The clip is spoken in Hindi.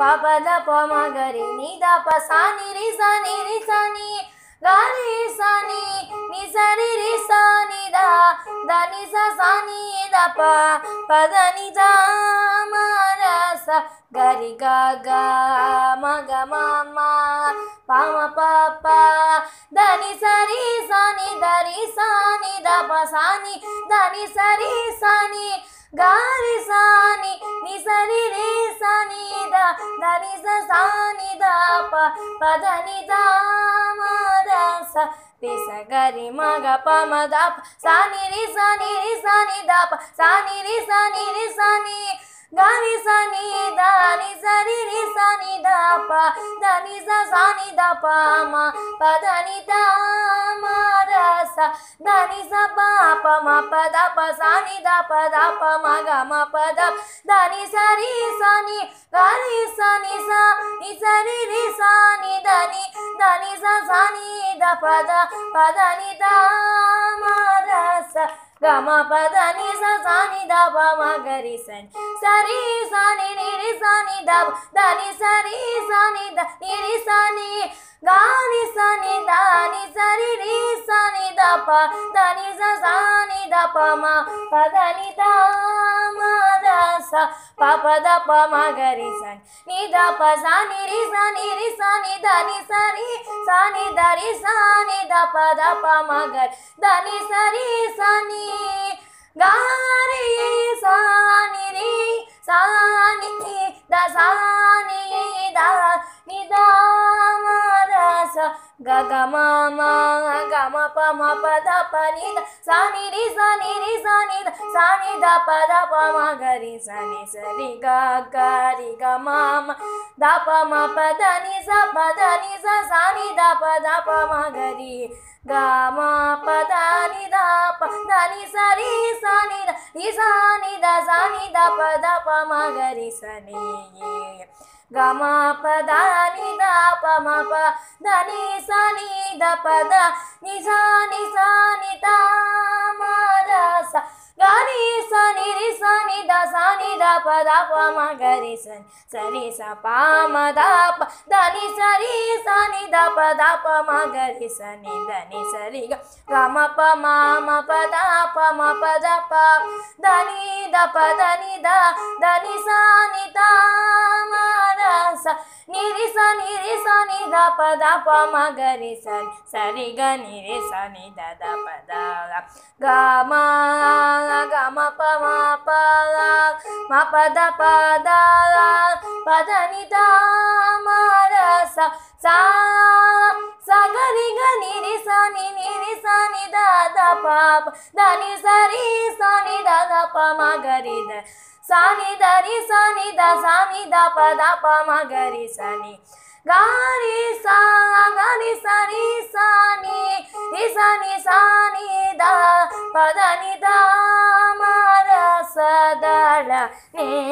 పాపద ప మగరి నిద సాని రి సాని రి సాని గారి సాని ని సరి రి సాని ద ద ని స పద ని గరి గ మగ మమ పమ ప ప సరి సని దరి సని సాని ద ప సరి సని గారి సాని ని సరి రే సని ద ధని స సాని ద ప పదని దామరస రిస గరి మగ పమ దప సాని రి సాని రి సాని దప సాని రి సాని రి సాని గాని సాని దాని సరి రి సాని దప ధని స సాని దప మ పదని దా ಧನಿ ಸ ಪ ಪ ಮ ಪ ದ ಪ ಸ ನಿ ದ ಪ ದ ಪ ಮ ಗ ಮ ಪ ದ ಧನಿ ಸ ರಿ ಸ ನಿ ಗ ರಿ ಸ ನಿ ಸ ನಿ ಸ ರಿ ರಿ ಸ ನಿ ಧನಿ ಧನಿ ಸ ಸ ನಿ ದ ಪದ ಪದ ನಿ ದ ಸ ಗಮ ಪದ ನಿ ಸ ಸಾ ನಿ ದ ಪ ಮ ಗರಿ ಸ ಸರಿ ಸಾ ನಿ ನಿ ರಿ ಸಾ ನಿ ದ ದ ನಿ ಸರಿ ಸಾ ನಿ ದ ನಿ ರಿ ಸಾ ನಿ ಗ ನಿ ಸ ನಿ ದ ನಿ ಸರಿ ರಿ ಸಾ ನಿ ದ ಪ ದ ನಿ ಸ ಸಾ ನಿ ದ ಪ ಮ ಪದ ನಿ ದ ಮ सा पा प द प म ग रि सा नि द प सा नि रि सा नि रि सा नि द नि सा रि सा नि द रि सा नि द प द प म ग द नि सा रि सा नि ग रि सा नि रि सा नि द सा नि द नि द म र सा। ग ग म म ಮ ಪ ಮ ಪ ದ ಪ ನಿ ದ ಸಾ ನಿ ರಿ ಸಾ ನಿ ರಿ ಸಾ ನಿ ದ ಸಾ ನಿ ದ ಪ ದ ಪ ಮ ಗ ರಿ ಸ ನಿ ಸ ರಿ ಗ ಗ ರಿ ಗ ಮ ಮ ದ ಪ ಮ ಪ ದ ನಿ ಸ ಪ ದ ನಿ ಸ ಸಾ ನಿ ದ ಪ ದ ಪ ಮ ಗ ರಿ ಗ ಮ ಪ ದ ನಿ ದ ಪ ದ ನಿ ಸ ರಿ ಸಾ ನಿ ದ ನಿ ಸಾ ನಿ ದ ಸಾ ನಿ ದ ಪ ದ ಪ ಮ ಗ ರಿ ಸ ನಿ ని స రి స ని ద రి స ని ద స ని ద ప ద ప మ గ రి స ని గ మ ప ద ని ద ప మ ప ద ని స ని ద ప ద ని స ని స ని ద మ ర స గ ని స ని రి స ని ద స ని ద ప ద ప మ గ రి స ని స రి స ప మ ద ప ద ని స రి స ని ద ప ద ప మ గ రి స ని ద ని స రి గ గ మ ప మ మ ప ద ప మ ప ద ప ద ని ద ప ద ని ద ద ని స ని ని रे सा नि धा प धा प म ग रे सा सा रे ग नि रे सा नि दा दा प दा ग म ग म प म प ला म प दा प दा ला प ध नि दा म र सा सा सा ग रे ग नि रे सा नि नि रे सा नि दा दा प दा नि सा रे सा नि दा दा प म ग रे दा सानी दरी सानी दा सानी दा पदा पमा गरी सानी ద ప ద ప మ గ రి స ని గ రి స గ రి స రి స ని